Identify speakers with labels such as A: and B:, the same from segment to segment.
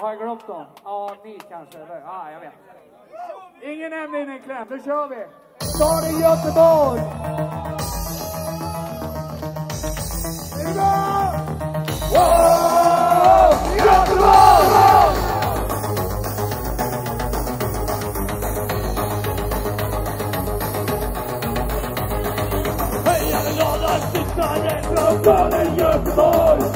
A: Har jag glömt dem? Ja, ni kanske. Ja, jag vet. Ingen nämnde in en kläm, då kör vi! Staden Göteborg! Är du? Wow! Göteborg!
B: Hej alla glada tittare från staden Göteborg!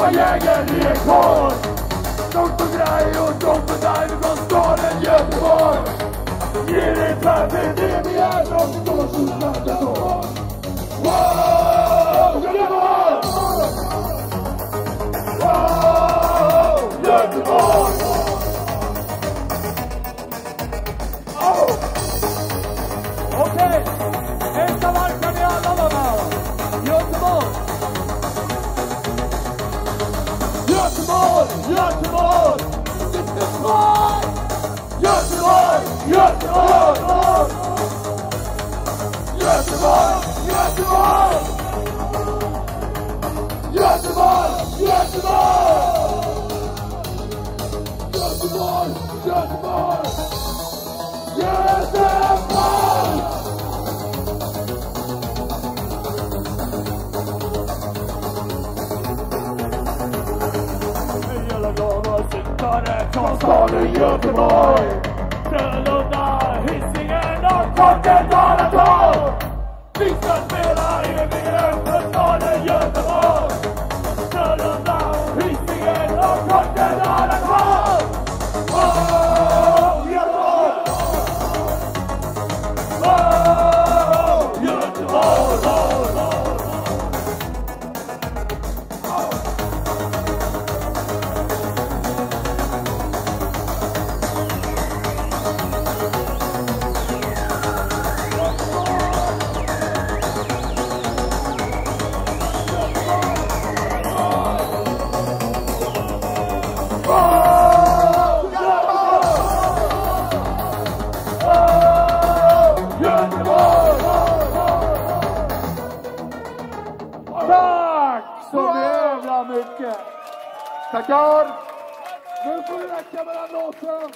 B: Backpackjägaren är kvar Långt på grej och långt på dig från staden Göteborg Ge dig färdigt, det begär de står som snabbt år Wow, Göteborg! Wow, Göteborg!
A: Göteborg!
B: Göteborg! Göteborg! Göteborg! Göteborg! Göteborg! Göteborg! Göteborg! Göteborg! Göteborg! Göteborg! Vi Sana çok sonra yıldım oy Sırlığında hissine not çok detanato Dikkat
A: bir ayı bir mycket!
B: Tackar! Nu får vi räcka mellan låten.